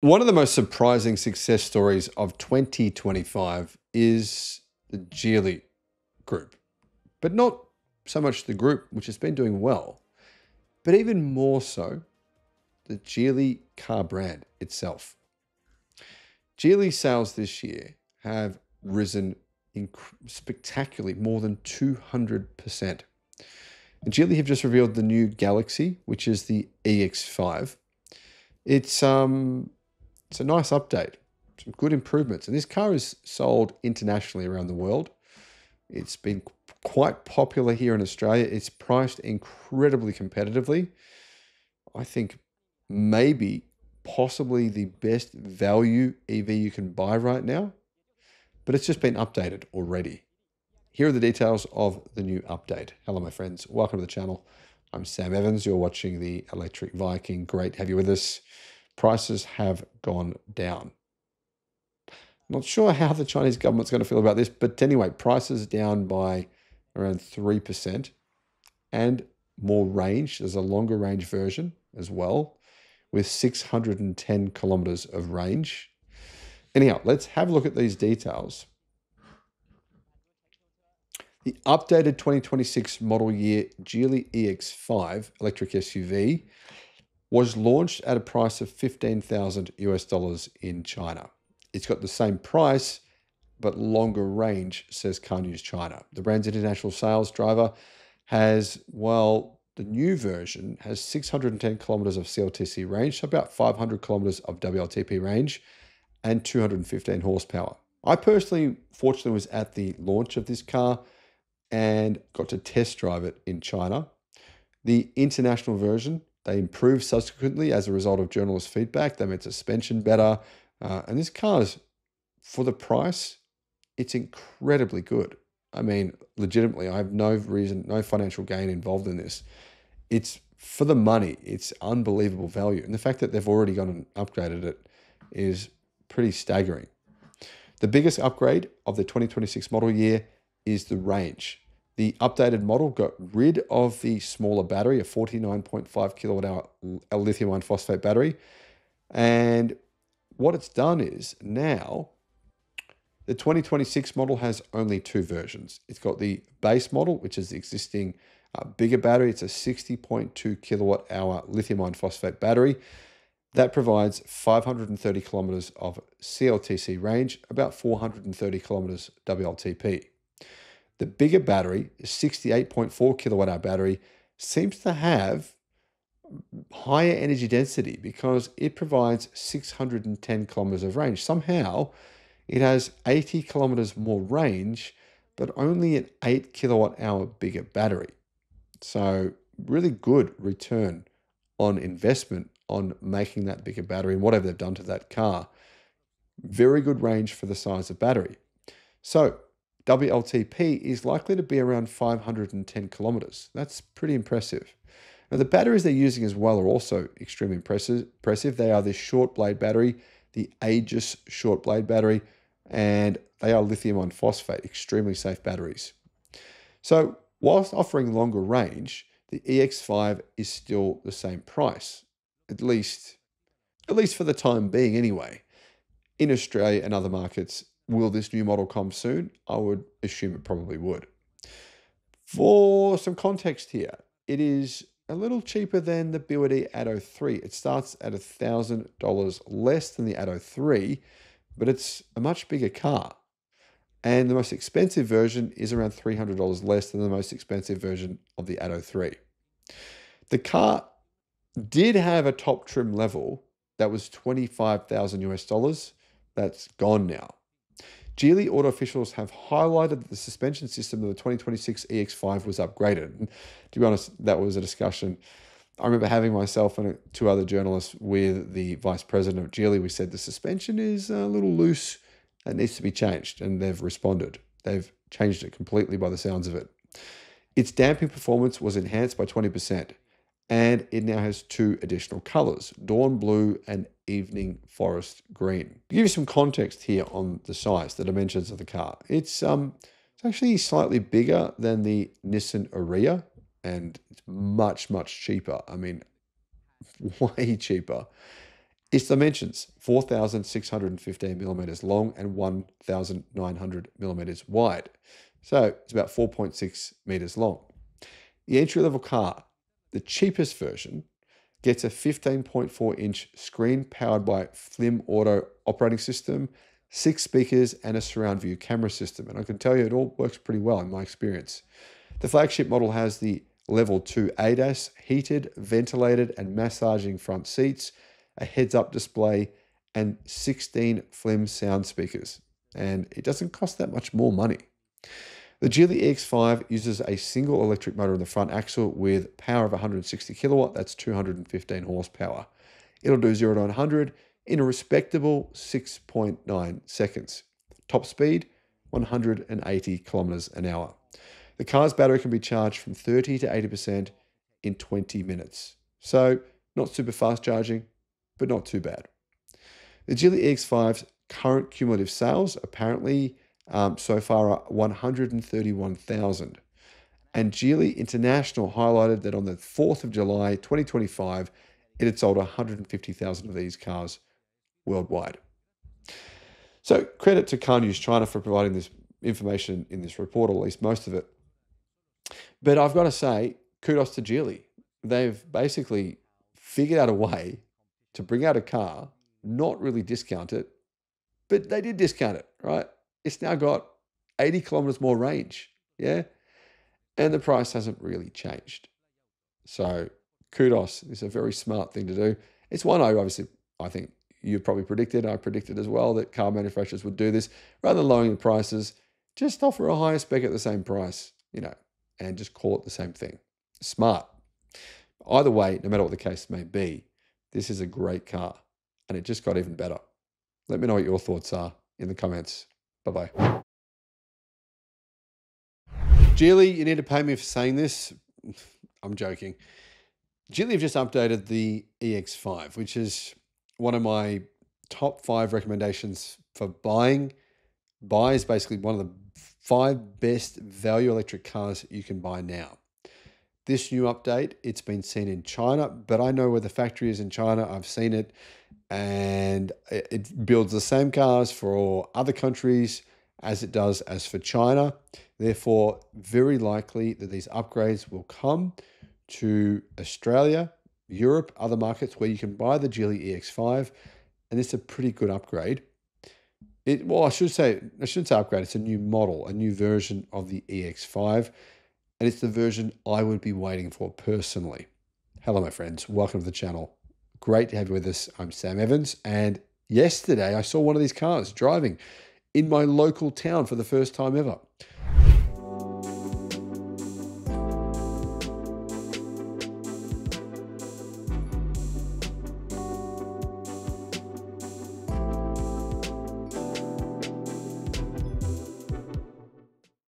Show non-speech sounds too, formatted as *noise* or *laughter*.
One of the most surprising success stories of 2025 is the Geely Group, but not so much the group, which has been doing well, but even more so, the Geely car brand itself. Geely sales this year have risen spectacularly, more than 200%. And Geely have just revealed the new Galaxy, which is the EX5. It's um, it's a nice update, some good improvements, and this car is sold internationally around the world. It's been quite popular here in Australia. It's priced incredibly competitively. I think maybe possibly the best value EV you can buy right now, but it's just been updated already. Here are the details of the new update. Hello, my friends. Welcome to the channel. I'm Sam Evans. You're watching the Electric Viking. Great to have you with us. Prices have gone down. Not sure how the Chinese government's going to feel about this, but anyway, prices down by around 3% and more range. There's a longer range version as well with 610 kilometers of range. Anyhow, let's have a look at these details. The updated 2026 model year Geely EX5 electric SUV was launched at a price of 15,000 US dollars in China. It's got the same price but longer range, says Car News China. The brand's international sales driver has, well, the new version has 610 kilometers of CLTC range, so about 500 kilometers of WLTP range, and 215 horsepower. I personally, fortunately, was at the launch of this car and got to test drive it in China. The international version, they improved subsequently as a result of journalist feedback. They made suspension better. Uh, and this car is, for the price, it's incredibly good. I mean, legitimately, I have no reason, no financial gain involved in this it's for the money, it's unbelievable value. And the fact that they've already gone and upgraded it is pretty staggering. The biggest upgrade of the 2026 model year is the range. The updated model got rid of the smaller battery, a 49.5 kilowatt hour lithium iron phosphate battery. And what it's done is now the 2026 model has only two versions. It's got the base model, which is the existing uh, bigger battery, it's a 60.2 kilowatt hour lithium iron phosphate battery. That provides 530 kilometers of CLTC range, about 430 kilometers WLTP. The bigger battery, 68.4 kilowatt hour battery, seems to have higher energy density because it provides 610 kilometers of range. Somehow, it has 80 kilometers more range, but only an 8 kilowatt hour bigger battery. So, really good return on investment on making that bigger battery and whatever they've done to that car. Very good range for the size of battery. So, WLTP is likely to be around 510 kilometers. That's pretty impressive. Now, the batteries they're using as well are also extremely impressive. They are this short blade battery, the Aegis short blade battery, and they are lithium iron phosphate, extremely safe batteries. So, Whilst offering longer range, the EX5 is still the same price, at least, at least for the time being anyway. In Australia and other markets, will this new model come soon? I would assume it probably would. For some context here, it is a little cheaper than the BYD Atto 3. It starts at $1,000 less than the Atto 3, but it's a much bigger car. And the most expensive version is around $300 less than the most expensive version of the Atto 3. The car did have a top trim level that was 25,000 US dollars. That's gone now. Geely auto officials have highlighted that the suspension system of the 2026 EX5 was upgraded. And to be honest, that was a discussion. I remember having myself and two other journalists with the vice president of Geely. We said the suspension is a little loose that needs to be changed. And they've responded. They've changed it completely by the sounds of it. Its damping performance was enhanced by 20%, and it now has two additional colors dawn blue and evening forest green. To give you some context here on the size, the dimensions of the car, it's, um, it's actually slightly bigger than the Nissan Ariya, and it's much, much cheaper. I mean, *laughs* way cheaper. Its dimensions 4,615 millimeters long and 1,900 millimeters wide. So it's about 4.6 meters long. The entry level car, the cheapest version, gets a 15.4 inch screen powered by Flyme Auto operating system, six speakers, and a surround view camera system. And I can tell you it all works pretty well in my experience. The flagship model has the level 2 ADAS, heated, ventilated, and massaging front seats, a heads up display, and 16 Flim sound speakers. And it doesn't cost that much more money. The Geely EX5 uses a single electric motor in the front axle with power of 160 kilowatt, that's 215 horsepower. It'll do 0 to 100 in a respectable 6.9 seconds. Top speed 180 kilometers an hour. The car's battery can be charged from 30 to 80% in 20 minutes. So, not super fast charging, but not too bad. The Geely EX5's current cumulative sales apparently um, so far are 131,000. And Geely International highlighted that on the 4th of July 2025, it had sold 150,000 of these cars worldwide. So, credit to Car News China for providing this information in this report, or at least most of it. But I've got to say, kudos to Geely. They've basically figured out a way to bring out a car, not really discount it, but they did discount it, right? It's now got 80 kilometers more range, yeah? And the price hasn't really changed. So kudos. It's a very smart thing to do. It's one I obviously, I think you probably predicted, I predicted as well that car manufacturers would do this. Rather than lowering the prices, just offer a higher spec at the same price, you know, and just call it the same thing. Smart. Either way, no matter what the case may be, this is a great car and it just got even better. Let me know what your thoughts are in the comments. Bye bye. Geely, you need to pay me for saying this. I'm joking. Geely have just updated the EX5, which is one of my top five recommendations for buying. Buy is basically one of the five best value electric cars you can buy now. This new update, it's been seen in China, but I know where the factory is in China. I've seen it, and it builds the same cars for other countries as it does as for China. Therefore, very likely that these upgrades will come to Australia, Europe, other markets where you can buy the Geely EX5, and it's a pretty good upgrade. It, well, I should say, I shouldn't say upgrade, it's a new model, a new version of the EX5, and it's the version I would be waiting for personally. Hello, my friends. Welcome to the channel. Great to have you with us. I'm Sam Evans, and yesterday I saw one of these cars driving in my local town for the first time ever.